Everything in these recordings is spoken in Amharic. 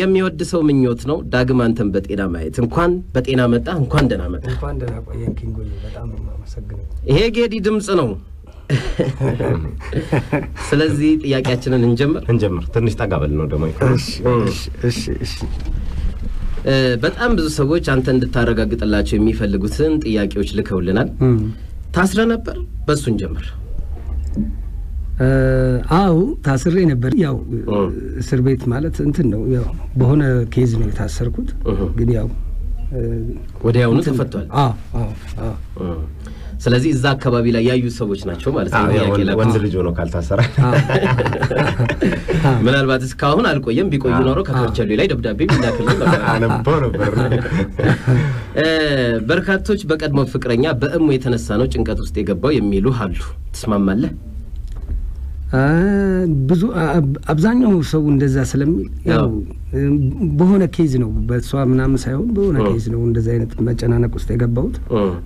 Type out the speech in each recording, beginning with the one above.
የሚወድ ሰው ምኞት ነው። ዳግም አንተን በጤና ማየት። እንኳን በጤና መጣ፣ እንኳን ደህና መጣ። እንኳን ደህና ቆየን ኪንጎዬ፣ በጣም ነው የማመሰግነው። ይሄ ጌዲ ድምፅ ነው። ስለዚህ ጥያቄያችንን እንጀምር እንጀምር። ትንሽ ጠጋ በል ነው ደግሞ እሺ እሺ። በጣም ብዙ ሰዎች አንተ እንድታረጋግጥላቸው የሚፈልጉትን ጥያቄዎች ልከውልናል። ታስረ ነበር? በእሱ እንጀምር። አዎ ታስሬ ነበር። ያው እስር ቤት ማለት እንትን ነው፣ ያው በሆነ case ነው የታሰርኩት። ግን ያው ወዲያውኑ ተፈቷል። አዎ አዎ አዎ። ስለዚህ እዛ አካባቢ ላይ ያዩ ሰዎች ናቸው ማለት ነው። ወንድ ልጅ ሆኖ ካልታሰረ ምናልባት እስካሁን አልቆየም። ቢቆዩ ኖሮ ከከርቸሌ ላይ ደብዳቤ አነበው ነበር። በርካቶች በቀድሞ ፍቅረኛ በእሙ የተነሳ ነው ጭንቀት ውስጥ የገባው የሚሉ አሉ። ትስማማለህ? ብዙ አብዛኛው ሰው እንደዛ ስለሚል ያው በሆነ case ነው በእሷ ምናምን ሳይሆን በሆነ case ነው እንደዚህ አይነት መጨናነቅ ውስጥ የገባሁት።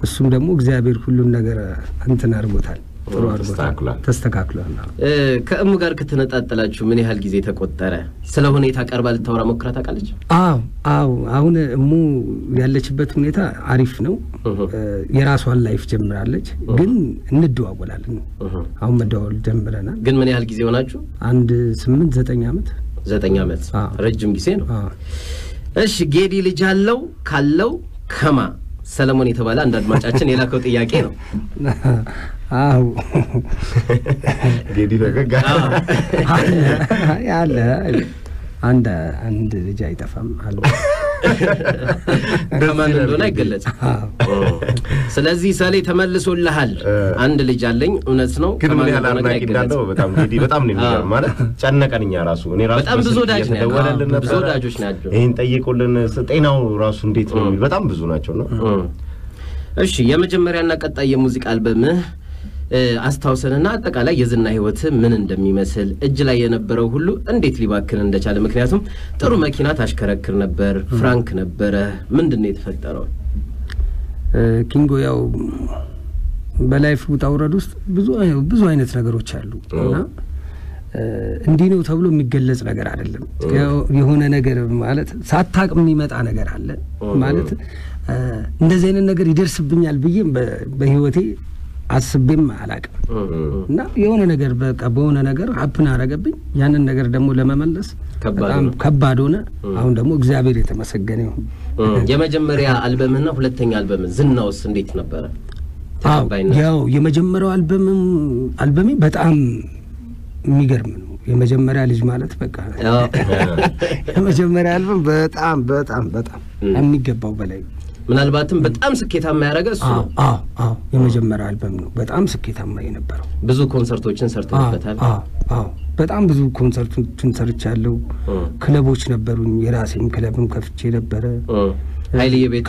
እሱም ደግሞ እግዚአብሔር ሁሉን ነገር እንትን አድርጎታል፣ ተስተካክሏል። ከእሙ ጋር ከተነጣጠላችሁ ምን ያህል ጊዜ ተቆጠረ? ስለ ሁኔታ ቀርባ ልታወራ ሞክራ ታውቃለች? አዎ አዎ። አሁን እሙ ያለችበት ሁኔታ አሪፍ ነው። የራሷን life ጀምራለች፣ ግን እንደዋወላለን። አሁን መደዋወል ጀምረናል። ግን ምን ያህል ጊዜ ሆናችሁ? አንድ ስምንት ዘጠኝ ዓመት ዘጠኝ ዓመት ረጅም ጊዜ ነው። እሺ ጌዲ ልጅ አለው ካለው ከማ ሰለሞን የተባለ አንድ አድማጫችን የላከው ጥያቄ ነው። አዎ ጌዲ ፈገግ አለ አንድ አንድ ልጅ አይጠፋም አለ። ከማን እንደሆነ አይገለጽም። ስለዚህ ሰሌ ተመልሶልሃል። አንድ ልጅ አለኝ፣ እውነት ነው። ግን ምን ያህል አድናቂ እንዳለው በጣም ጌዲ በጣም ነው የሚገርም። ማለት ጨነቀን እኛ ራሱ እኔ ራሱ በጣም ብዙ ወዳጅ ነው ያለው። ብዙ ወዳጆች ናቸው። ይህን ጠይቁልን፣ ጤናው ራሱ እንዴት ነው የሚል በጣም ብዙ ናቸው ነው እሺ የመጀመሪያና ቀጣይ የሙዚቃ አልበምህ አስታውሰንና አጠቃላይ የዝና ህይወት ምን እንደሚመስል እጅ ላይ የነበረው ሁሉ እንዴት ሊባክን እንደቻለ። ምክንያቱም ጥሩ መኪና ታሽከረክር ነበር፣ ፍራንክ ነበረ። ምንድን ነው የተፈጠረው? ኪንጎ ያው በ life ውጣ ውረድ ውስጥ ብዙ ብዙ አይነት ነገሮች አሉ እና እንዲህ ነው ተብሎ የሚገለጽ ነገር አይደለም። የሆነ ነገር ማለት ሳታቅ የሚመጣ ነገር አለ ማለት እንደዚህ አይነት ነገር ይደርስብኛል ብዬም በህይወቴ አስቤም አላቅም እና የሆነ ነገር በቃ በሆነ ነገር happen አረገብኝ። ያንን ነገር ደግሞ ለመመለስ በጣም ከባድ ሆነ። አሁን ደግሞ እግዚአብሔር የተመሰገነ ይሁን። የመጀመሪያ አልበምህና ሁለተኛ አልበምህ ዝናውስ እንዴት ነበረ? ያው የመጀመሪያው አልበምም አልበሜ በጣም የሚገርም ነው። የመጀመሪያ ልጅ ማለት በቃ የመጀመሪያ አልበም በጣም በጣም በጣም የሚገባው በላይ ምናልባትም በጣም ስኬታማ ያደረገ እሱ ነው። አዎ አዎ፣ የመጀመሪያ አልበም ነው በጣም ስኬታማ የነበረው። ብዙ ኮንሰርቶችን ሰርተንበታል። በጣም ብዙ ኮንሰርቶችን ሰርቻለሁ። ክለቦች ነበሩኝ። የራሴም ክለብም ከፍቼ ነበረ። ኃይልዬ ቤት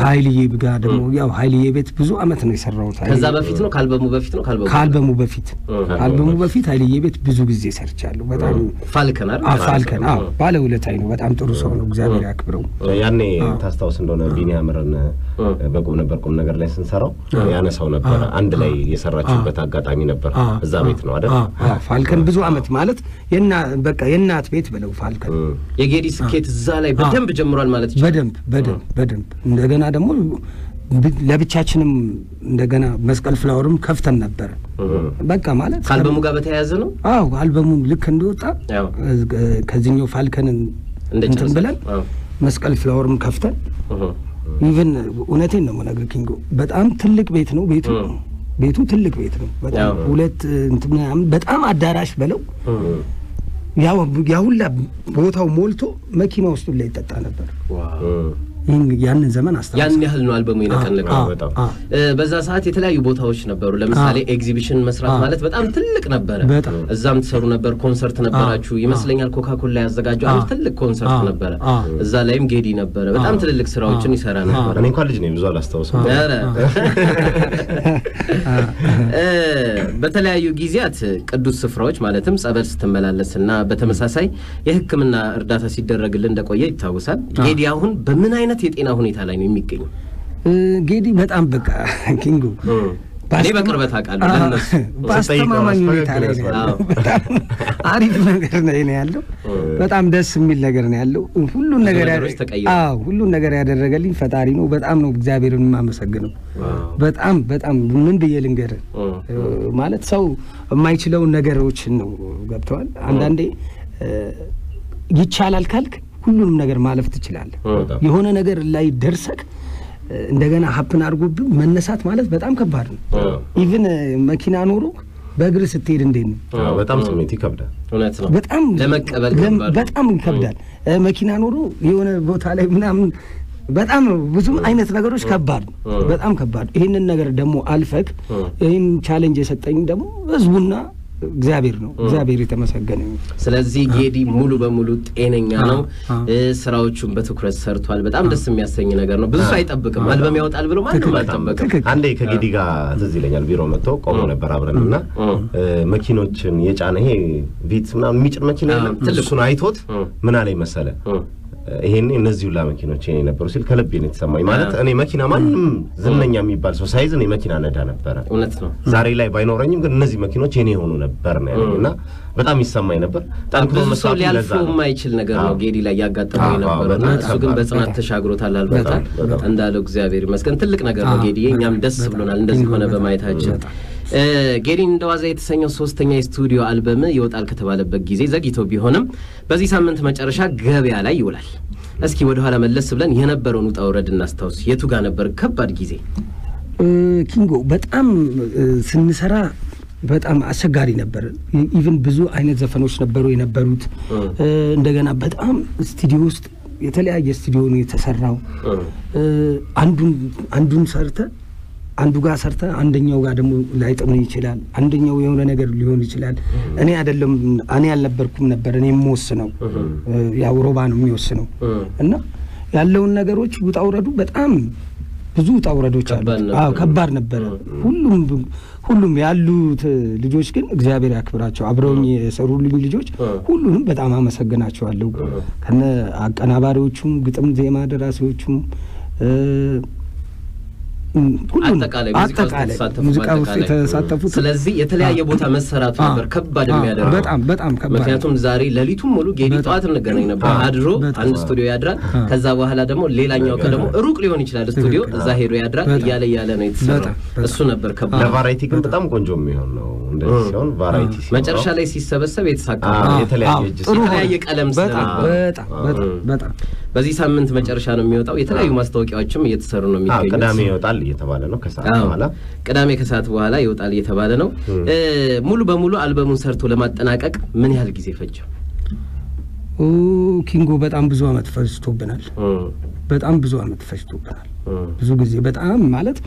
ጋር ደግሞ ያው ኃይልዬ ቤት ብዙ አመት ነው የሰራሁት። ከዛ በፊት ነው? ከአልበሙ በፊት ነው? ከአልበሙ በፊት ከአልበሙ በፊት። ኃይልዬ ቤት ብዙ ጊዜ ሰርቻለሁ። በጣም ፋልከን አይደል? አዎ ፋልከን። አዎ ባለ ውለታዬ ነው። በጣም ጥሩ ሰው ነው። እግዚአብሔር ያክብረው። ያኔ ታስታውስ እንደሆነ ቢኒያምርን በቁም ነበር ቁም ነገር ላይ ስንሰራው ያነሳው ነበረ። አንድ ላይ የሰራችሁበት አጋጣሚ ነበር። እዛ ቤት ነው አይደል? ፋልከን ብዙ አመት ማለት የና በቃ የእናት ቤት ብለው ፋልከን። የጌዲ ስኬት እዛ ላይ በደንብ ጀምሯል ማለት ይችላል። በደንብ በደንብ በደንብ እንደገና ደግሞ ለብቻችንም እንደገና መስቀል ፍላወርም ከፍተን ነበረ። በቃ ማለት ከአልበሙ ጋር በተያያዘ ነው። አዎ አልበሙ ልክ እንደወጣ ከዚህኛው ፋልከንን እንትን ብለን መስቀል ፍላወርም ከፍተን even እውነቴን ነው የምነግርህ ኪንጎ፣ በጣም ትልቅ ቤት ነው ቤቱ። ቤቱ ትልቅ ቤት ነው። በጣም ሁለት እንትን ምናምን በጣም አዳራሽ በለው። ያ ሁላ ቦታው ሞልቶ መኪና ውስጥ ላይ ይጠጣ ነበር። ያንን ዘመን አስታውሳለሁ። ያን ያህል ነው አልበሙ የነቀነቀው። በዛ ሰዓት የተለያዩ ቦታዎች ነበሩ። ለምሳሌ ኤግዚቢሽን መስራት ማለት በጣም ትልቅ ነበረ። እዛም ትሰሩ ነበር። ኮንሰርት ነበራችሁ ይመስለኛል። ኮካኮላ ያዘጋጀው አንድ ትልቅ ኮንሰርት ነበረ። እዛ ላይም ጌዲ ነበረ። በጣም ትልልቅ ስራዎችን ይሰራ ነበር። እኔ እንኳን ልጅ ነኝ ብዙ አላስታውስም። ኧረ በተለያዩ ጊዜያት ቅዱስ ስፍራዎች ማለትም ጸበል ስትመላለስና በተመሳሳይ የሕክምና እርዳታ ሲደረግልን እንደቆየ ይታወሳል። ጌዲ አሁን በምን አይነት የጤና ሁኔታ ላይ ነው የሚገኘው? ጌዲ በጣም በቃ ኪንጉ እኔ በቅርበት አውቃለሁ። በአስተማማኝ ሁኔታ ላይ ነው አሪፍ ነገር ነው ያለው። በጣም ደስ የሚል ነገር ነው ያለው። ሁሉን ነገር ሁሉን ነገር ያደረገልኝ ፈጣሪ ነው። በጣም ነው እግዚአብሔርን የማመሰግነው። በጣም በጣም ምን ብዬ ልንገርህ ማለት ሰው የማይችለውን ነገሮችን ነው ገብተዋል። አንዳንዴ ይቻላል ካልክ ሁሉንም ነገር ማለፍ ትችላለህ። የሆነ ነገር ላይ ደርሰክ እንደገና happen አድርጎብህ መነሳት ማለት በጣም ከባድ ነው። even መኪና ኖሮ በእግር ስትሄድ እንዴት ነው? በጣም ስሜት ይከብዳል። እውነት ነው። በጣም ለመቀበል በጣም ይከብዳል። መኪና ኖሮ የሆነ ቦታ ላይ ምናምን በጣም ብዙ አይነት ነገሮች ከባድ ነው። በጣም ከባድ ይህንን ነገር ደግሞ አልፈክ ይህን challenge የሰጠኝ ደግሞ ህዝቡና እግዚአብሔር ነው። እግዚአብሔር የተመሰገነ ስለዚህ ጌዲ ሙሉ በሙሉ ጤነኛ ነው። ስራዎቹን በትኩረት ሰርቷል። በጣም ደስ የሚያሰኝ ነገር ነው። ብዙ ሰው አይጠብቅም። አልበም ያወጣል ብሎ ማንም አይጠበቅም። አንዴ ከጌዲ ጋር ትዝ ይለኛል። ቢሮ መጥቶ ቆሞ ነበር አብረን እና መኪኖችን የጫነ ይሄ ቪት ምናምን የሚጭን መኪና የለም። እሱን አይቶት ምን አለኝ መሰለ ይሄኔ እነዚህ ሁላ መኪኖች የኔ ነበሩ ሲል ከልቤ ነው የተሰማኝ። ማለት እኔ መኪና ማንም ዝነኛ የሚባል ሰው ሳይዝ እኔ መኪና ነዳ ነበረ። እውነት ነው። ዛሬ ላይ ባይኖረኝም ግን እነዚህ መኪኖች የኔ የሆኑ ነበር ነው ያለኝ እና በጣም ይሰማኝ ነበር። ብዙ ሰው ሊያልፈው የማይችል ነገር ነው ጌዲ ላይ ያጋጠመው የነበረው እና እሱ ግን በጽናት ተሻግሮታል፣ አልፎታል። እንዳለው እግዚአብሔር ይመስገን ትልቅ ነገር ነው ጌዲዬ። እኛም ደስ ብሎናል እንደዚህ ሆነ በማየታችን። ጌዲን እንደዋዛ የተሰኘው ሶስተኛ የስቱዲዮ አልበም ይወጣል ከተባለበት ጊዜ ዘግይቶ ቢሆንም በዚህ ሳምንት መጨረሻ ገበያ ላይ ይውላል። እስኪ ወደኋላ መለስ ብለን የነበረውን ውጣ ውረድ እናስታውስ። የቱ ጋር ነበር ከባድ ጊዜ? ኪንጎ በጣም ስንሰራ በጣም አስቸጋሪ ነበር። even ብዙ አይነት ዘፈኖች ነበሩ የነበሩት። እንደገና በጣም ስቱዲዮ ውስጥ የተለያየ ስቱዲዮ ነው የተሰራው። አንዱን አንዱን ሰርተ አንዱ ጋር ሰርተ አንደኛው ጋር ደግሞ ላይጥም ይችላል። አንደኛው የሆነ ነገር ሊሆን ይችላል። እኔ አይደለም እኔ አልነበርኩም ነበር እኔ የምወስነው ያው ሮባ ነው የሚወስነው እና ያለውን ነገሮች ውጣ ውረዱ በጣም ብዙ ውጣ ውረዶች አሉ። አዎ ከባድ ነበረ። ሁሉም ሁሉም ያሉት ልጆች ግን እግዚአብሔር ያክብራቸው አብረውኝ የሰሩልኝ ልጆች ሁሉንም በጣም አመሰግናቸዋለሁ። ከነ አቀናባሪዎቹም፣ ግጥም ዜማ ደራሲዎቹም አጠቃላይ ሙዚቃ ውስጥ የተሳተፉት። ስለዚህ የተለያየ ቦታ መሰራቱ ነበር ከባድ የሚያደርገው በጣም በጣም ከባድ። ምክንያቱም ዛሬ ሌሊቱም ሙሉ ጌዲ ጠዋት እንገናኝ ነበር። አድሮ አንድ ስቱዲዮ ያድራል። ከዛ በኋላ ደግሞ ሌላኛው ደግሞ ሩቅ ሊሆን ይችላል ስቱዲዮ እዛ ሄዶ ያድራል። እያለ እያለ ነው የተሰራው። እሱ ነበር ከባድ። ለ variety ግን በጣም ቆንጆ የሚሆን ነው። እንደዚህ ሲሆን variety መጨረሻ ላይ ሲሰበሰብ የተሳካ የተለያየ እጅ የተለያየ ቀለም ስለነበር በጣም በጣም በዚህ ሳምንት መጨረሻ ነው የሚወጣው። የተለያዩ ማስታወቂያዎችም እየተሰሩ ነው የሚገኙት። ቅዳሜ ይወጣል እየተባለ ነው። ከሰዓት በኋላ ቅዳሜ ከሰዓት በኋላ ይወጣል እየተባለ ነው። ሙሉ በሙሉ አልበሙን ሰርቶ ለማጠናቀቅ ምን ያህል ጊዜ ፈጀ? ኪንጎ በጣም ብዙ አመት ፈጅቶብናል። በጣም ብዙ አመት ፈጅቶብናል። ብዙ ጊዜ በጣም ማለት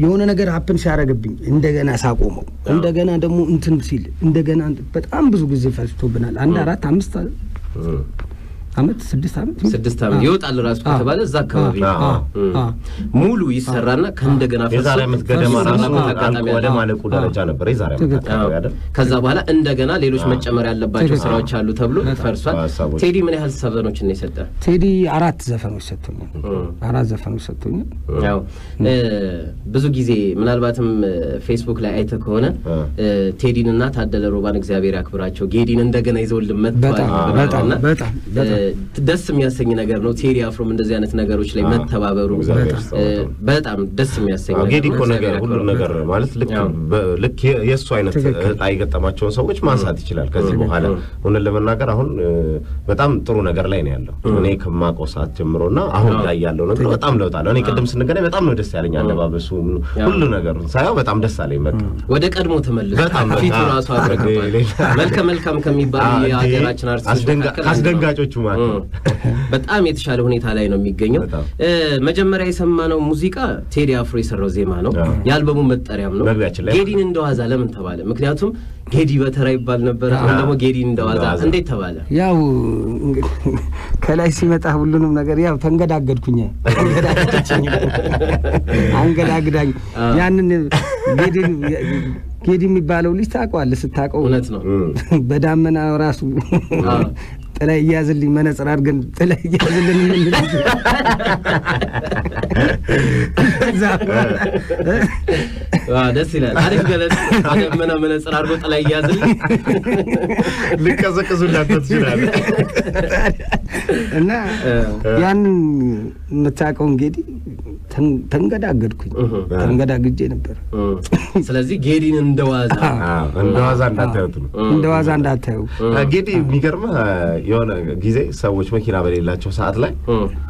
የሆነ ነገር happen ሲያደርግብኝ እንደገና ሳቆመው እንደገና ደግሞ እንትን ሲል እንደገና በጣም ብዙ ጊዜ ፈጅቶብናል። አንድ አራት አምስት አመት? ስድስት አመት? ስድስት አመት። ይወጣል ራሱ ከተባለ እዛ አካባቢ ሙሉ ይሰራና ከእንደገና የዛሬ አመት ገደማ ራሱ ወደ ማለቁ ደረጃ ነበር። የዛሬ አመት? ከዛ በኋላ እንደገና ሌሎች መጨመር ያለባቸው ስራዎች አሉ ተብሎ ፈርሷል። ቴዲ ምን ያህል ዘፈኖችን ነው የሰጠ? ቴዲ አራት ዘፈኖች ሰጥቶኛል። አራት ዘፈኖች ሰጥቶኛል። ያው ብዙ ጊዜ ምናልባትም ፌስቡክ ላይ አይተህ ከሆነ ቴዲንና ታደለ ሮባን እግዚአብሔር ያክብራቸው ጌዲን እንደገና ይዘውልን መጥተዋል። በጣም በጣም ደስ የሚያሰኝ ነገር ነው። ቴዲ አፍሮም እንደዚህ አይነት ነገሮች ላይ መተባበሩ በጣም ደስ የሚያሰኝ ነገር ጌዲ እኮ ነገር ሁሉ ነገር ማለት ልክ የእሱ አይነት እጣ የገጠማቸውን ሰዎች ማንሳት ይችላል። ከዚህ በኋላ እውነት ለመናገር አሁን በጣም ጥሩ ነገር ላይ ነው ያለው። እኔ ከማውቀው ሰዓት ጀምሮ እና አሁን ላይ ያለው ነገር በጣም ለውጥ አለው። እኔ ቅድም ስንገናኝ በጣም ነው ደስ ያለኝ። አለባበሱ ሁሉ ነገሩ ሳየው በጣም ደስ አለኝ። በቃ ወደ ቀድሞ ተመልሶ ፊቱ ራሱ አድረገባል። መልከ መልካም ከሚባሉ የሀገራችን አርቲስቶች አስደንጋጮቹ ማለት በጣም የተሻለ ሁኔታ ላይ ነው የሚገኘው። መጀመሪያ የሰማነው ሙዚቃ ቴዲ አፍሮ የሰራው ዜማ ነው። የአልበሙ መጠሪያም ነው። ጌዲን እንደዋዛ ለምን ተባለ? ምክንያቱም ጌዲ በተራ ይባል ነበረ። አሁን ደግሞ ጌዲን እንደዋዛ እንዴት ተባለ? ያው ከላይ ሲመጣ ሁሉንም ነገር ያው ተንገዳገድኩኝ። አንገዳግዳኝ ያንን ጌዲን ጌዲ የሚባለው ልጅ ታውቀዋለህ? ስታውቀው እውነት ነው። በዳመና ራሱ ጥላ እያዝልኝ መነጽር አድርገን ጥላ እያዝልን ደስ ይላል። አሪፍ ገለጽ። ደመና መነጽር አድርጎ ጥላ እያዝልኝ ልቀዘቅዙ እንዳንተ ትችላለህ። እና ያንን የምታውቀው እንግዲህ ተንገዳገድኩኝ ተንገዳግጄ ነበር። ስለዚህ ጌዲን እንደዋዛ እንደዋዛ እንዳታዩት ነው። እንደዋዛ እንዳታዩ ጌዲ የሚገርምህ የሆነ ጊዜ ሰዎች መኪና በሌላቸው ሰዓት ላይ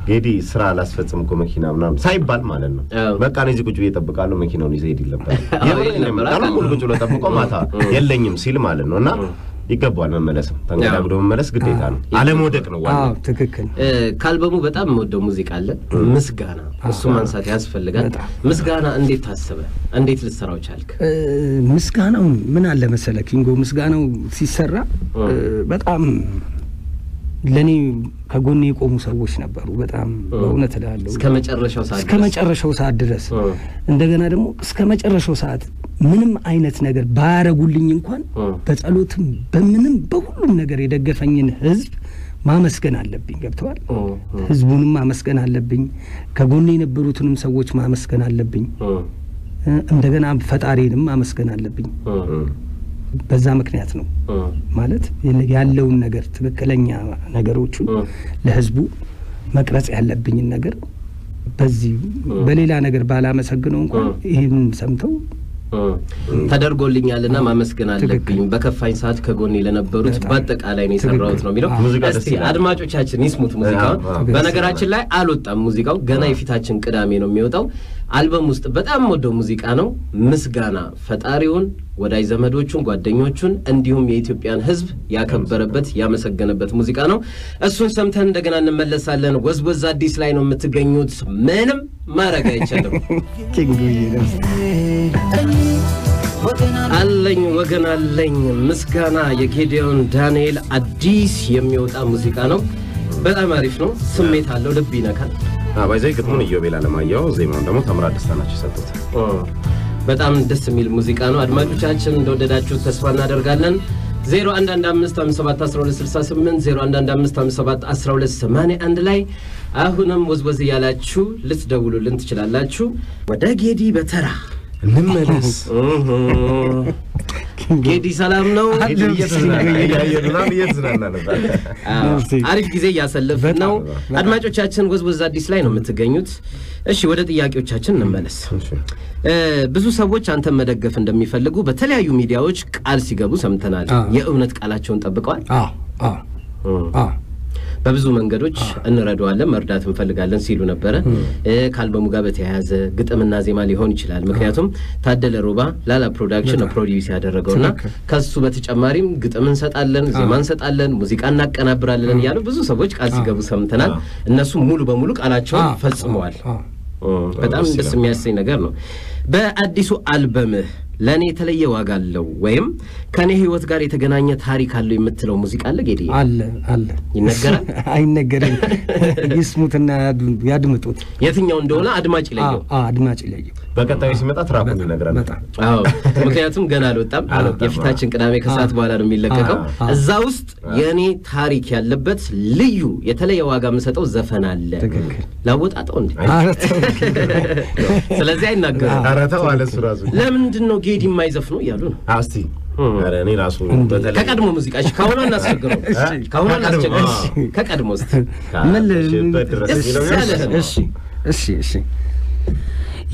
ጌዲ ስራ አላስፈጽም እኮ መኪና ምናምን ሳይባል ማለት ነው። በቃ እኔ እዚህ ቁጭ ብዬ እጠብቃለሁ መኪናውን ይዘህ ሄድ ነበር። ቀኑን ሙሉ ቁጭ ብሎ ጠብቆ ማታ የለኝም ሲል ማለት ነው እና ይገባዋል መመለስም ተንገዳግዶ መመለስ ግዴታ ነው። አለመውደቅ ነው ዋናው። ትክክል። ከአልበሙ በጣም የምወደው ሙዚቃ አለ ምስጋና። እሱ ማንሳት ያስፈልጋል። ምስጋና እንዴት ታሰበ? እንዴት ልትሰራው ቻልክ? ምስጋናው ምን አለ መሰለ ኪንጎ፣ ምስጋናው ሲሰራ በጣም ለእኔ ከጎኔ የቆሙ ሰዎች ነበሩ። በጣም በእውነት እላለሁ እስከ መጨረሻው ሰዓት ድረስ እንደገና ደግሞ እስከ መጨረሻው ሰዓት ምንም አይነት ነገር ባያረጉልኝ እንኳን በጸሎትም በምንም በሁሉም ነገር የደገፈኝን ሕዝብ ማመስገን አለብኝ። ገብተዋል። ሕዝቡንም ማመስገን አለብኝ። ከጎኔ የነበሩትንም ሰዎች ማመስገን አለብኝ። እንደገና ፈጣሪንም ማመስገን አለብኝ። በዛ ምክንያት ነው ማለት ያለውን ነገር ትክክለኛ ነገሮቹን ለህዝቡ መቅረጽ ያለብኝን ነገር በዚህ በሌላ ነገር ባላመሰግነው እንኳን ይህን ሰምተው ተደርጎልኛልና ማመስገን አለብኝ። በከፋኝ ሰዓት ከጎኔ ለነበሩት በአጠቃላይ ነው የሰራሁት ነው የሚለው። እስቲ አድማጮቻችን ይስሙት ሙዚቃውን። በነገራችን ላይ አልወጣም ሙዚቃው ገና የፊታችን ቅዳሜ ነው የሚወጣው። አልበም ውስጥ በጣም ወደው ሙዚቃ ነው። ምስጋና ፈጣሪውን፣ ወዳጅ ዘመዶቹን፣ ጓደኞቹን እንዲሁም የኢትዮጵያን ሕዝብ ያከበረበት ያመሰገነበት ሙዚቃ ነው። እሱን ሰምተን እንደገና እንመለሳለን። ወዝወዝ አዲስ ላይ ነው የምትገኙት። ምንም ማድረግ አይቻልም። አለኝ ወገን አለኝ ምስጋና የጌዲዮን ዳንኤል አዲስ የሚወጣ ሙዚቃ ነው። በጣም አሪፍ ነው። ስሜት አለው፣ ልብ ይነካል። ባይዛይ ግጥሙን ኢዮቤል አለማየሁ ዜማውን ደግሞ ተምራት ደስታ ናቸው የሰጡት። በጣም ደስ የሚል ሙዚቃ ነው። አድማጮቻችን እንደወደዳችሁ ተስፋ እናደርጋለን። 0115571268 0115571281 ላይ አሁንም ወዝወዝ እያላችሁ ልትደውሉልን ትችላላችሁ። ወደ ጌዲ በተራ እንመለስ። ጌዲ ሰላም ነው? እየተዝናና ነበር። አሪፍ ጊዜ እያሰለፍን ነው። አድማጮቻችን ወዝወዝ አዲስ ላይ ነው የምትገኙት። እሺ ወደ ጥያቄዎቻችን እንመለስ። ብዙ ሰዎች አንተን መደገፍ እንደሚፈልጉ በተለያዩ ሚዲያዎች ቃል ሲገቡ ሰምተናል። የእውነት ቃላቸውን ጠብቀዋል? በብዙ መንገዶች እንረዳዋለን፣ መርዳት እንፈልጋለን ሲሉ ነበረ። ከአልበሙ ጋር በተያያዘ ግጥምና ዜማ ሊሆን ይችላል። ምክንያቱም ታደለ ሮባ ላላ production produce ያደረገውና ከሱ በተጨማሪም ግጥም እንሰጣለን፣ ዜማ እንሰጣለን፣ ሙዚቃ እናቀናብራለን እያሉ ብዙ ሰዎች ቃል ሲገቡ ሰምተናል። እነሱ ሙሉ በሙሉ ቃላቸውን ፈጽመዋል። በጣም ደስ የሚያሰኝ ነገር ነው። በአዲሱ አልበምህ ለእኔ የተለየ ዋጋ አለው ወይም ከእኔ ህይወት ጋር የተገናኘ ታሪክ አለው የምትለው ሙዚቃ አለ ጌዲ? አለ አለ። ይነገራል? አይነገርም። ይስሙትና ያድምጡት። የትኛው እንደሆነ አድማጭ ይለየው። አድማጭ ይለየው። በቀጣዩ ሲመጣ ትራኩን ይነግራል። አዎ፣ ምክንያቱም ገና አልወጣም። የፊታችን ቅዳሜ ከሰዓት በኋላ ነው የሚለቀቀው። እዛ ውስጥ የእኔ ታሪክ ያለበት ልዩ የተለየ ዋጋ የምሰጠው ዘፈን አለ። ላወጣጠው እንዴ? ስለዚህ አይናገርም። ኧረ ተው አለ እሱ ራሱ። ለምንድን ነው ጌዲ የማይዘፍነው እያሉ ነው። እስቲ ኧረ እኔ ራሱ በተለይ ከቀድሞ ሙዚቃ እሺ፣ ከአሁኑ እናስቸግረው፣ ከአሁኑ እናስቸግረው። ከቀድሞ ውስጥ ምን እሺ፣ እሺ፣ እሺ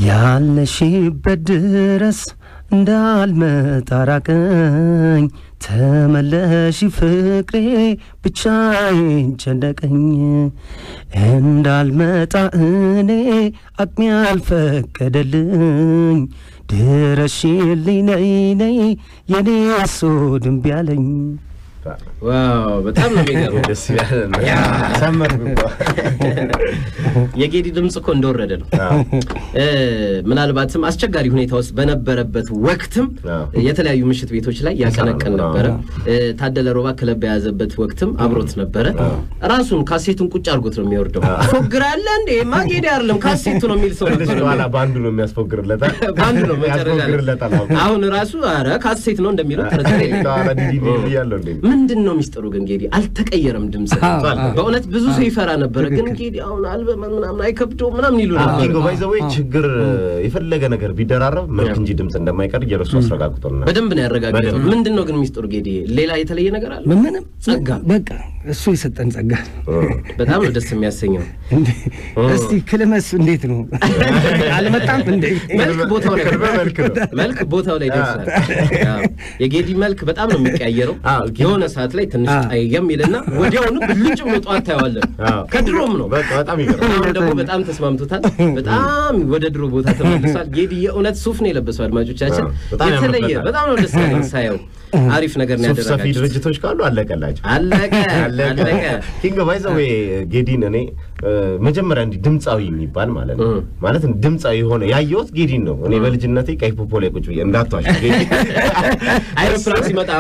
ያለሽበት ድረስ እንዳልመጣ ራቀኝ። ተመለሺ ፍቅሬ ብቻዬን ጨነቀኝ። እንዳልመጣ እኔ አቅሜ አልፈቀደልኝ። ድረሽልኝ ነይ ነይ የኔ አሶ ድንቢ ዋው በጣም ነው የሚገርመው። ደስ የጌዲ ድምፅ እኮ እንደወረደ ነው። ምናልባትም አስቸጋሪ ሁኔታ ውስጥ በነበረበት ወቅትም የተለያዩ ምሽት ቤቶች ላይ ያቀነቀን ነበረ። ታደለ ሮባ ክለብ በያዘበት ወቅትም አብሮት ነበረ። ራሱን ካሴቱን ቁጭ አድርጎት ነው የሚወርደው። ፎግራለ እንዴ ማ ጌዲ አይደለም ካሴቱ ነው የሚል ሰው በአንዱ ነው የሚያስፎግርለታል። በአንዱ ነው መጨረሻ አሁን ራሱ አረ ካሴት ነው እንደሚለው ተረተረ ምንድን ነው ሚስጥሩ ግን ጌዲ? አልተቀየረም ድምጽ በእውነት ብዙ ሰው ይፈራ ነበረ ግን ጌዲ አሁን አልበም ምናምን አይከብደው ምናምን ይሉ ነበር። ኪንጎ ባይዘወይ ችግር የፈለገ ነገር ቢደራረብ መልክ እንጂ ድምጽ እንደማይቀር እየረሱ አስረጋግጦልናል በደንብ ነው ያረጋግጠው ምንድን ነው። ግን ሚስጥሩ ጌዲ? ሌላ የተለየ ነገር አለ? ምንም ጸጋ በቃ እሱ የሰጠን ጸጋ። በጣም ነው ደስ የሚያሰኘው። እስቲ ክልመስ እንዴት ነው? አልመጣም እንዴ? መልክ ቦታው ላይ መልክ ቦታው ላይ ደርሳል የጌዲ መልክ በጣም ነው የሚቀያየረው። የሆነ ሰዓት ላይ ትንሽ ጠየም ይልና ወዲያውኑ ብልጭ ብሎ ጠዋት ታየዋለን ከድሮም ነው። ደግሞ በጣም ተስማምቶታል። በጣም ወደ ድሮ ቦታ ተመልሷል። ጌዲ የእውነት ሱፍ ነው የለበሰው አድማጮቻችን። የተለየ በጣም ነው ደስ ያለኝ ሳየው። አሪፍ ነገር ነው ሰፊ ድርጅቶች ካሉ አለቀላቸው። አለቀ አለቀ ኪንግ ዌይ ጌዲን እኔ መጀመሪያ እንዲህ ድምፃዊ የሚባል ማለት ነው። ማለት ድምፃዊ የሆነ ያየሁት ጌዲን ነው። እኔ በልጅነቴ ቀይ ፖፖ ላይ ቁጭ ብዬ እንዳትዋሽ። አይሮፕላን ሲመጣ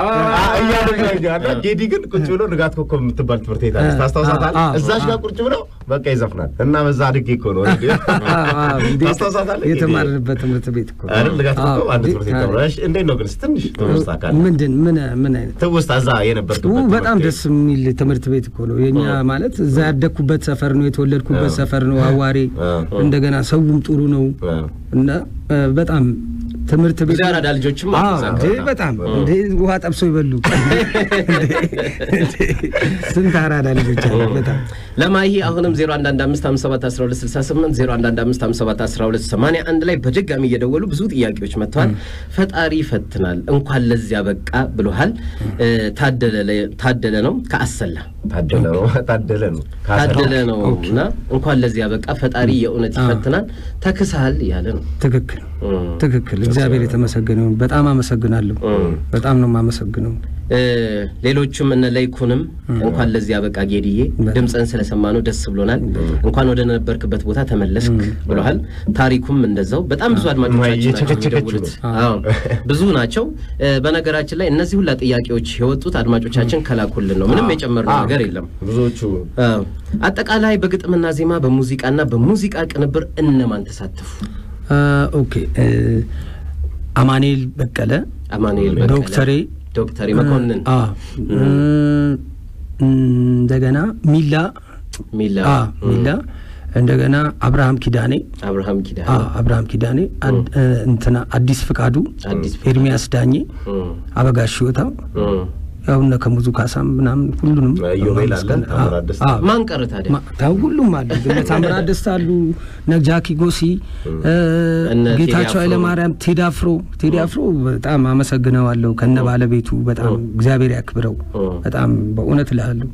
ጌዲ ግን ቁጭ ብሎ ንጋት ኮከብ የምትባል ትምህርት ቤት አለች። ታስታውሳታለህ? እዛች ጋር ቁጭ ብሎ በቃ ይዘፍናል። እና በዛ አድጌ እኮ ነው ታስታውሳታለህ? የተማርንበት ትምህርት ቤት እኮ አይደል? ንጋት ኮከብ አንድ ትምህርት ቤት ተምረሽ እንዴት ነው ግን? ትንሽ ትውስታ ካለ። ምንድን? ምን ምን አይነት? ትውስታ እዛ የነበርክበት በጣም ደስ የሚል ትምህርት ቤት እኮ ነው። የኛ ማለት እዛ ያደግኩበት ሰፈር ነው የተወለድኩበት ሰፈር ነው አዋሬ። እንደገና ሰውም ጥሩ ነው። እና በጣም ትምህርት ቤት አራዳ ልጆችም በጣም እንዴ ውሃ ጠብሶ ይበሉ። ስንት አራዳ ልጆች አሉ። በጣም ለማሂ አሁንም 0115571268 0115571281 ላይ በድጋሚ እየደወሉ ብዙ ጥያቄዎች መጥተዋል። ፈጣሪ ይፈትናል። እንኳን ለዚያ በቃ ብሎሃል። ታደለ ነው። ከአሰላ ታደለ ነው። ታደለ ነው። ታደለ ነው እና እንኳን ለዚያ በቃ ፈጣሪ የእውነት ይፈትናል። ተክሳል ያለ ነው። ትክክል ትክክል። እግዚአብሔር የተመሰገነው በጣም አመሰግናለሁ። በጣም ነው የማመሰግነው። ሌሎቹም እነ ለይኩንም እንኳን ለዚያ በቃ ጌድዬ ድምፅን ስለሰማ ነው ደስ ብሎናል። እንኳን ወደ ነበርክበት ቦታ ተመለስክ ብለሃል። ታሪኩም እንደዛው በጣም ብዙ አድማጮቻችን ብዙ ናቸው። በነገራችን ላይ እነዚህ ሁላ ጥያቄዎች የወጡት አድማጮቻችን ከላኩልን ነው። ምንም የጨመርነው ነገር የለም። ብዙዎቹ አጠቃላይ በግጥምና ዜማ በሙዚቃና በሙዚቃ ቅንብር እነማን ተሳተፉ? okay አማኑኤል በቀለ፣ ዶክተሬ ዶክተር መኮንን እንደገና ሚላ ሚላ ሚላ እንደገና አብርሃም ኪዳኔ አብርሃም ኪዳኔ አብርሃም ኪዳኔ እንትና አዲስ ፍቃዱ ኤርሚያስ ዳኜ አበጋሽ ሽወታው ያው እነ ከሙዙ ካሳም ምናምን ሁሉንም ማን ቀረ ታዲያ? ሁሉም አሉ። እነ ታምራት ደስታ አሉ፣ እነ ጃኪ ጎሲ፣ ጌታቸው ኃይለማርያም፣ ቴዲ አፍሮ ቴዲ አፍሮ በጣም አመሰግነዋለሁ ከነ ባለቤቱ በጣም እግዚአብሔር ያክብረው። በጣም በእውነት እልሃለሁ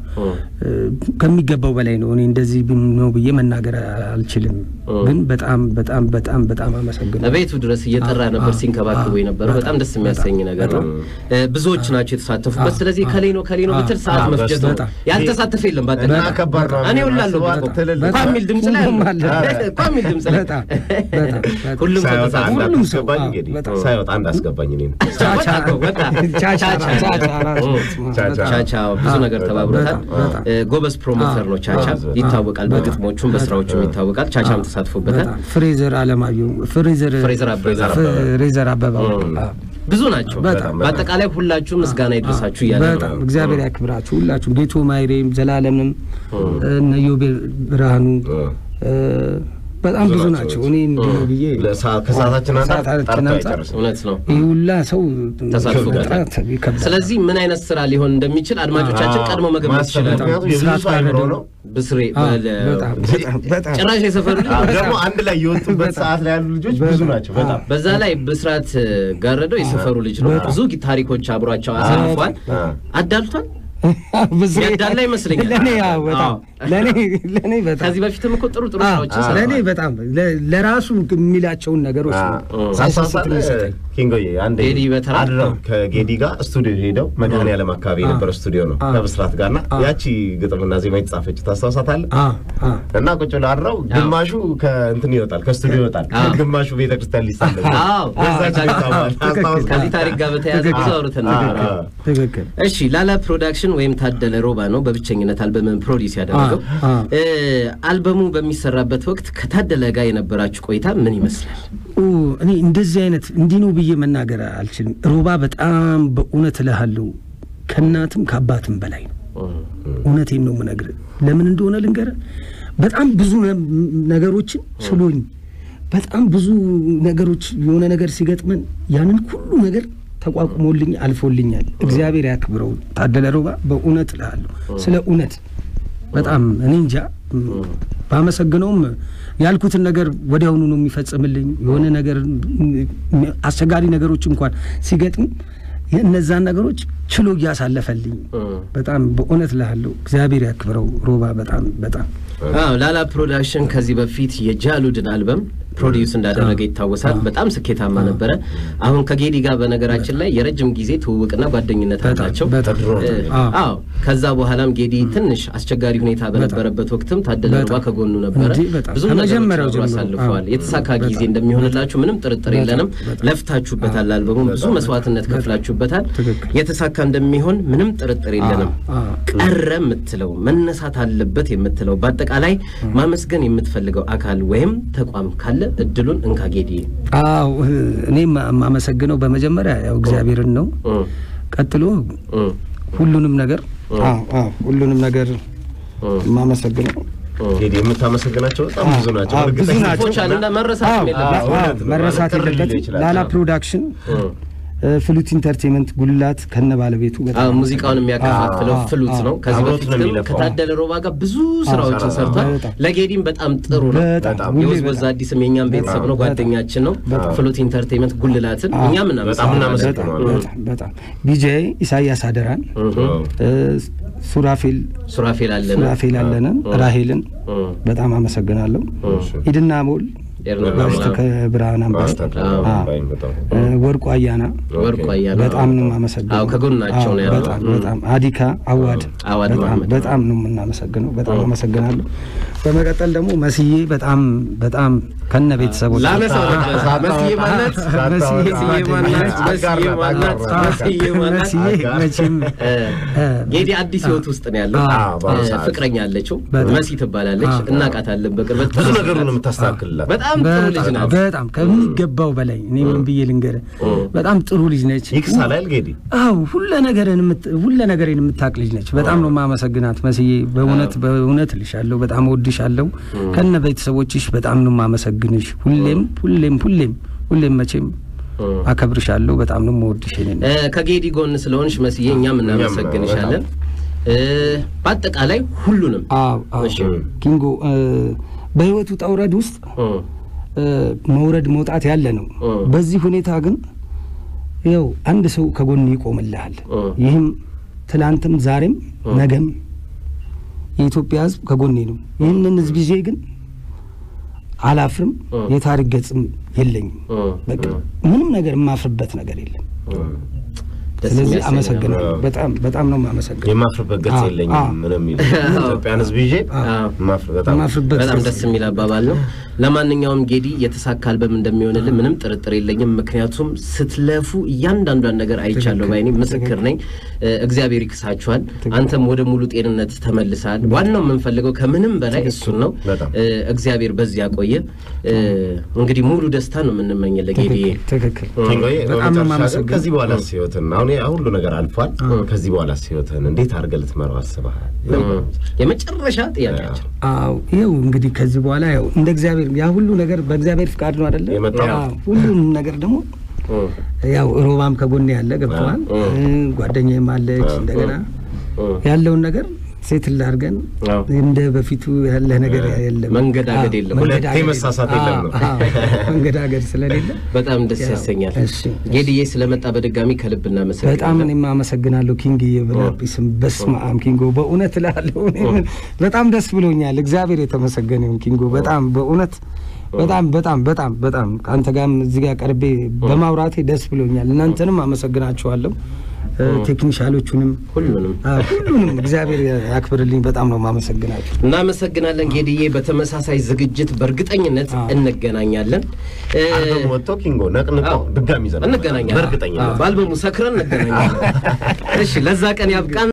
ከሚገባው በላይ ነው። እኔ እንደዚህ ነው ብዬ መናገር አልችልም፣ ግን በጣም በጣም በጣም በጣም አመሰግነው። ቤቱ ድረስ እየጠራ ነበር ሲንከባከቡ የነበረው በጣም ደስ የሚያሰኝ ነገር ነው። ብዙዎች ናቸው የተሳተፉበት። ስለዚህ እከሌ ነው እከሌ ነው ብትል ሰዓት መፍጀት ነው። ያልተሳተፈ የለም። እኔ ሁላለሁ ላይ የሚል ድምጽ ላይ ሁሉም ሳይወጣ አንድ አስገባኝ ቻቻ ብዙ ነገር ተባብሮታል። ጎበዝ promoter ነው ቻቻ ይታወቃል። በግጥሞቹም በስራዎቹም ይታወቃል። ቻቻም ተሳትፎበታል። ፍሬዘር አለማየሁ ፍሬዘር አበባ ብዙ ናቸው። በአጠቃላይ ሁላችሁም ምስጋና ይድረሳችሁ እያለ በጣም እግዚአብሔር ያክብራችሁ ሁላችሁም፣ ጌቶ ማይሬም፣ ዘላለምም፣ እነ ዮቤል ብርሃኑ በጣም ብዙ ናቸው። እኔ እንዲህ ብዬ ከሰዓታችን ይህ ሁላ ሰው ስለዚህ ምን አይነት ስራ ሊሆን እንደሚችል አድማጮቻችን ቀድሞ መገመት ብስሬ ጭራሽ የሰፈሩ ደግሞ አንድ ላይ የወጡበት ሰዓት ላይ ያሉ ልጆች ብዙ ናቸው። በጣም በዛ ላይ ብስራት ጋረደው የሰፈሩ ልጅ ነው። ብዙ ታሪኮች አብሯቸው አሳልፏል። አዳልቷል ያዳላ ይመስለኛል። ለኔ ያው በጣም ለኔ ለኔ በጣም ከዚህ በፊትም እኮ ጥሩ ጥሩ ስራዎች ለኔ በጣም ለራሱ የሚላቸውን ነገሮች ኪንጎዬ አንዴ አድረው ከጌዲ ጋር ስቱዲዮ ሄደው መድኃኔዓለም አካባቢ የነበረ ስቱዲዮ ነው። ከብስራት ጋርና ያቺ ግጥምና ዜማ የተጻፈችው ታስታውሳታለህ? እና ቁጭ ብለው አድረው ግማሹ ከእንትን ይወጣል ከስቱዲዮ ይወጣል፣ ግማሹ ቤተክርስቲያን ከዚህ ታሪክ ጋር በተያያዘ ብዙ አውርተን እሺ ላላ Production ወይም ታደለ ሮባ ነው። በብቸኝነት አልበምን produce ያደረገው። አልበሙ በሚሰራበት ወቅት ከታደለ ጋር የነበራችሁ ቆይታ ምን ይመስላል? እኔ እንደዚህ አይነት እንዲህ ነው ብዬ መናገር አልችልም። ሮባ በጣም በእውነት እልሃለሁ ከእናትም ከአባትም በላይ ነው። እውነቴን ነው የምነግርህ። ለምን እንደሆነ ልንገርህ። በጣም ብዙ ነገሮችን ችሎኝ በጣም ብዙ ነገሮች የሆነ ነገር ሲገጥመን ያንን ሁሉ ነገር ተቋቁሞልኝ አልፎልኛል። እግዚአብሔር ያክብረው ታደለ ሮባ። በእውነት እልሃለሁ ስለ እውነት በጣም እኔ እንጃ ባመሰግነውም ያልኩትን ነገር ወዲያውኑ ነው የሚፈጽምልኝ። የሆነ ነገር አስቸጋሪ ነገሮች እንኳን ሲገጥም እነዛን ነገሮች ችሎ እያሳለፈልኝ በጣም በእውነት እልሃለሁ እግዚአብሔር ያክብረው ሮባ። በጣም በጣም አዎ ላላ Production ከዚህ በፊት የጃሉድን አልበም produce እንዳደረገ ይታወሳል። በጣም ስኬታማ ነበረ። አሁን ከጌዲ ጋር በነገራችን ላይ የረጅም ጊዜ ትውውቅና ጓደኝነት አላቸው። አዎ ከዛ በኋላም ጌዲ ትንሽ አስቸጋሪ ሁኔታ በነበረበት ወቅትም ታደለ ሮባ ከጎኑ ነበረ። ብዙ ነገሮች አሳልፈዋል። የተሳካ ጊዜ እንደሚሆንላችሁ ምንም ጥርጥር የለንም። ለፍታችሁበታል። አልበሙም ብዙ መስዋዕትነት ከፍላችሁበታል። የተሳካ እንደሚሆን ምንም ጥርጥር የለንም። ቀረ የምትለው መነሳት አለበት የምትለው በአጠቃላይ ማመስገን የምትፈልገው አካል ወይም ተቋም ካለ እድሉን እንካ አዎ እኔ የማመሰግነው በመጀመሪያ ያው እግዚአብሔርን ነው። ቀጥሎ ሁሉንም ነገር ሁሉንም ነገር የማመሰግነው ጌዲ የምታመሰግናቸው በጣም ብዙ ናቸው። ብዙ ናቸው። መረሳት የለበትም። ላላ Production Flute Entertainment ጉልላት ከነ ባለቤቱ ሙዚቃውን የሚያከፋፍለው Flute ነው። ከዚህ በፊት ከታደለ ሮባ ጋር ብዙ ስራዎችን ሰርቷል። ለጌዲም በጣም ጥሩ ነው። የወዝወዝ አዲስም የእኛም ቤተሰብ ነው፣ ጓደኛችን ነው። Flute Entertainment ጉልላትን እኛም እናመሰግናለን። በጣም ቢጄ ኢሳያስ አደራን፣ ሱራፌል ሱራፌል አለነን፣ ራሄልን በጣም አመሰግናለሁ። ኢድና ሞል ከብርሃን አምባይ ወርቁ አያና ወርቁ አያና በጣም ነው የማመሰግነው። ከጎናቸው ነው ያለው። በጣም በጣም አዲካ አዋድ በጣም ነው የምናመሰግነው። በጣም አመሰግናለሁ። በመቀጠል ደግሞ መስዬ በጣም በጣም ከነ ቤተሰቦች መቼም ጌዲ አዲስ ህይወት ውስጥ ነው ያለው። ፍቅረኛ አለችው መሲ ትባላለች። እናውቃታለን በቅርበት ብዙ ነገሩን የምታስተካክልላት በጣም ጥሩ ልጅ ናት። በጣም ከሚገባው በላይ እኔ ምን ብዬ ልንገርህ፣ በጣም ጥሩ ልጅ ነች። ይክሳላል ጌዲ። አዎ ሁለ ነገርን ሁለ ነገሬን የምታውቅ ልጅ ነች። በጣም ነው የማመሰግናት መስዬ። በእውነት በእውነት እልሻለሁ፣ በጣም እወድሻለሁ። ከነ ቤተሰቦችሽ በጣም ነው የማመሰግንሽ። ሁሌም ሁሌም ሁሌም ሁሌም መቼም አከብርሻለሁ። በጣም ነው የምወድሽ። ከጌዲ ጎን ስለሆንሽ መስዬ እኛም እናመሰግንሻለን። በአጠቃላይ ሁሉንም ኪንጎ በህይወቱ ውጣ ውረድ ውስጥ መውረድ መውጣት ያለ ነው። በዚህ ሁኔታ ግን ያው አንድ ሰው ከጎን ይቆምልሃል። ይህም ትላንትም ዛሬም ነገም የኢትዮጵያ ሕዝብ ከጎኔ ነው። ይህንን ሕዝብ ይዤ ግን አላፍርም። የታሪክ ገጽም የለኝም። በቃ ምንም ነገር የማፍርበት ነገር የለም። ስለዚህ አመሰግናለሁ። በጣም በጣም ነው የማመሰግነው። የማፍርበት ገጽ የለኝም ምንም ኢትዮጵያን ህዝብ ይዤ የማፍርበት በጣም ደስ የሚል አባባል ነው። ለማንኛውም ጌዲ የተሳካ አልበም እንደሚሆንልን ምንም ጥርጥር የለኝም። ምክንያቱም ስትለፉ እያንዳንዷን ነገር አይቻለሁ፣ ባይኔ ምስክር ነኝ። እግዚአብሔር ይክሳችኋል። አንተም ወደ ሙሉ ጤንነት ተመልሰሃል። ዋናው የምንፈልገው ከምንም በላይ እሱን ነው። እግዚአብሔር በዚህ ያቆየ። እንግዲህ ሙሉ ደስታ ነው የምንመኝልህ ጌዲ። ትክክል። ከዚህ በኋላ ህይወትን አሁን ሁሉ ነገር አልፏል። ከዚህ በኋላ ህይወትን እንዴት አድርገህ ልትመራው አስበሃል? የመጨረሻ ጥያቄያችን። አዎ ይኸው እንግዲህ ከዚህ በኋላ ያው እንደ እግዚአብሔር ያ ሁሉ ነገር በእግዚአብሔር ፍቃድ ነው አይደለ? ሁሉም ነገር ደግሞ ያው ሮባም ከጎኔ ያለ ገብተዋል። ጓደኛዬም አለች። እንደገና ያለውን ነገር ሴትል አድርገን እንደ በፊቱ ያለ ነገር የለም። መንገዳገድ የለም። ሁለቴ መሳሳት የለም ነው። መንገዳገድ ስለሌለ በጣም ደስ ያሰኛል። ጌዲዬ ስለመጣ በድጋሚ ከልብ እናመሰግናለን። በጣም እኔም አመሰግናለሁ ኪንግዬ ብላጲስም። በስመ አብ ኪንጎ፣ በእውነት እላለሁ በጣም ደስ ብሎኛል። እግዚአብሔር የተመሰገነ ይሁን ኪንጎ። በጣም በእውነት በጣም በጣም በጣም በጣም ከአንተ ጋርም እዚህ ጋር ቀርቤ በማውራቴ ደስ ብሎኛል። እናንተንም አመሰግናችኋለሁ። ቴክኒሻሎቹንም ሁሉንም ሁሉንም እግዚአብሔር ያክብርልኝ። በጣም ነው የማመሰግናቸው። እናመሰግናለን ጌድዬ። በተመሳሳይ ዝግጅት በእርግጠኝነት እንገናኛለን። አልበሙ ወጥቶ ኪንጎ ነቅንቆ ድጋሚ ዘና እንገናኛለን። በእርግጠኝነት በአልበሙ ሰክረን እንገናኛለን። እሺ፣ ለዛ ቀን ያብቃን።